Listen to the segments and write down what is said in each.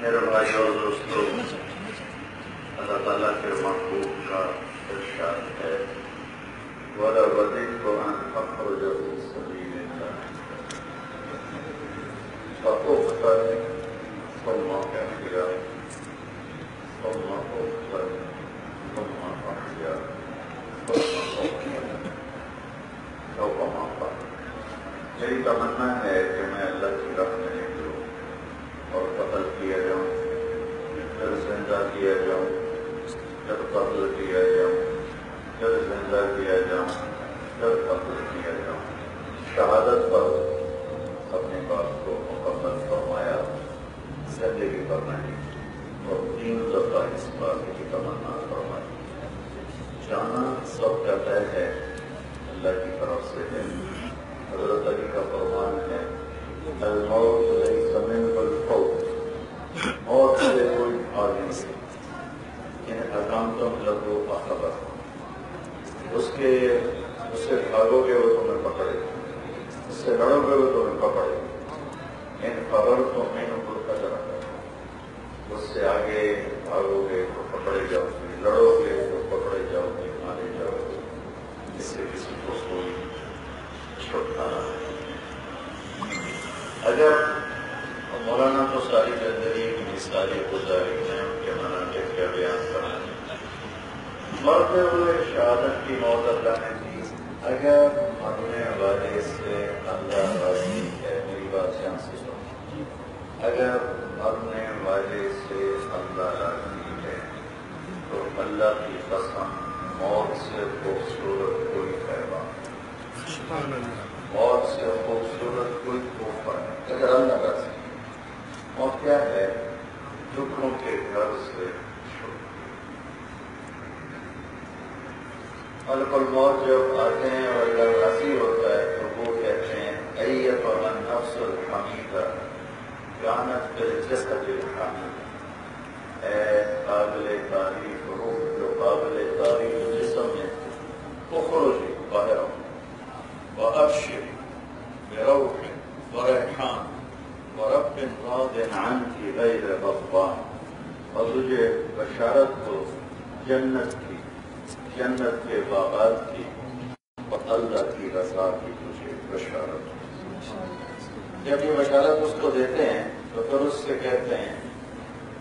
میرے بھائی اور دوستوں اللہ تعالیٰ کے محبوب کا ارشاد ہے وَلَا وَدِدْتُ أَنْ أَخْرُجَ فِي سَبِيلِ اللَّهِ فَأُقْتَلْ ثُمَّ أَحْيَا ثُمَّ أُقْتَلْ ثُمَّ أَحْيَا ثُمَّ أُقْتَلْ أو كما میری تمنا ہے اگر مرنے والے سے اللہ راضی ہے۔ تو اللہ کی قسم، موت سے خوبصورت کوئی پیغام موت سے خوبصورت کوئی تحفہ نہیں۔ اگر اللہ کا سی موت کیا ہے؟ دکھوں کے گھر سے ملک الموت جب آتے ہیں اور اگر راضی ہوتا ہے جانت پہ جسد الحمید اے قابل تعریف روح جو قابل تعریف جسم ہے اخرجی باہر وأبشر بروح وريحان ورب راض عنك غير غضبان اور تجھے بشارت کو جنت کی، جنت کے باغات کی، اور اللہ کی رضا کی تجھے بشارت جب یہ بشارت اس کو دیتے ہیں، تو پھر اس سے کہتے ہیں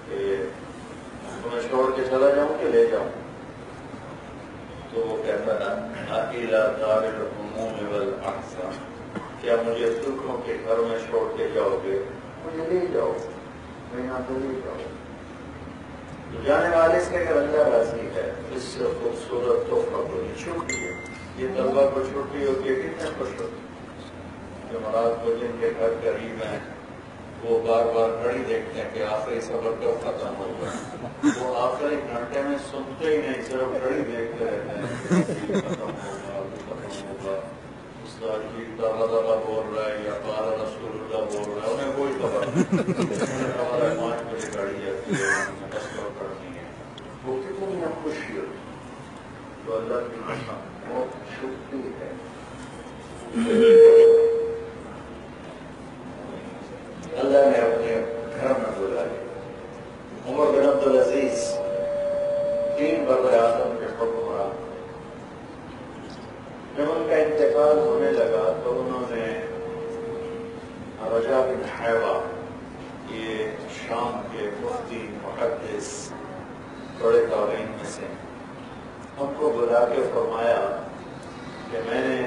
کہ تمہیں چھوڑ کے چلا جاؤں کہ لے جاؤں۔ تو وہ کہتا ہے اکیلا دار العموم والاحسان کیا مجھے دکھوں کے گھر میں چھوڑ کے جاؤ گے؟ مجھے لے جاؤ، میں یہاں پہ لے جاؤ جانے والے سے اگر اللہ راضی ہے۔ اس سے خوبصورت تحفہ کو چھوٹی ہے یہ طلبہ کو چھوٹی ہوتی ہے، کتنے خوش ہوتی جو مراد کو جن کے گھر قریب ہیں، وہ بار بار گھڑی دیکھتے ہیں کہ آخری سفر کب ختم ہوگا۔ وہ آخری گھنٹے میں سنتے ہی نہیں، صرف گھڑی دیکھتے رہتے ہیں۔ جی بول رہا ہے یا پارا رسول اللہ بول رہا ہے، انہیں کوئی خبر ہمارا پانچ بجے گاڑی جاتی ہے دس کرنی ہے وہ کتنی خوشی ہوتی تو اللہ کی قسم وہ ہے اللہ نے اپنے گھر میں بلا لیا عمر بن عبد العزیز تین بر اعظم کے حکمران جب ان کا انتقال ہونے لگا تو انہوں نے رجا بن حیوہ یہ شام کے مفتی محدث بڑے تعلیم میں سے ہم کو بلا کے فرمایا کہ میں نے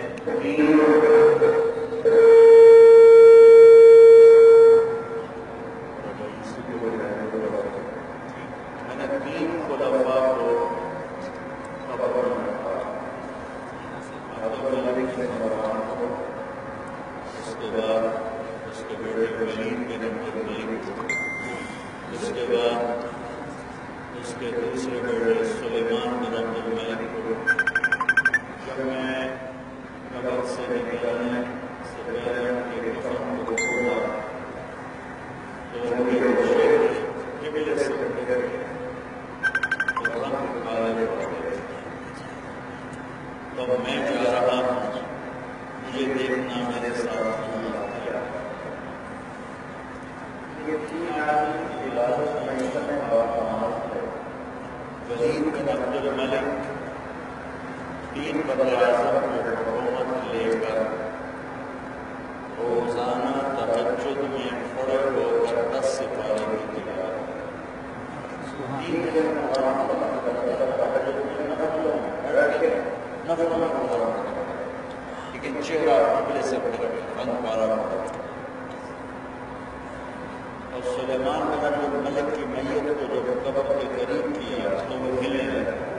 سلیمان بن عبد الملک کی میت کو جب قبر کے قریب کی تو وہ ہلے رہے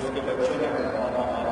チューニング。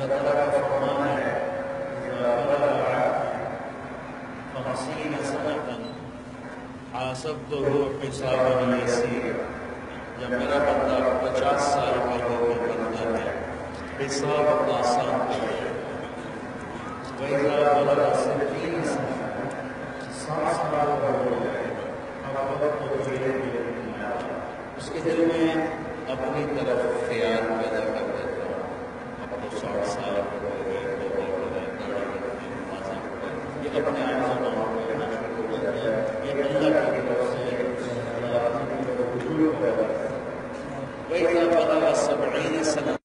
اللہ تو ہو حساب جب میرا بندہ پچاس سال کا ہو بنتا ہے، حساب آسان اس کے دل میں اپنی طرف خیال کر۔ وإذا بلغ سبعين سنة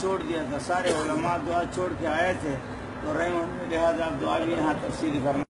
چھوڑ دیا تھا، سارے علماء دعا چھوڑ کے آئے تھے تو رحم لہٰذا آپ دعا بھی یہاں تفصیل کرنا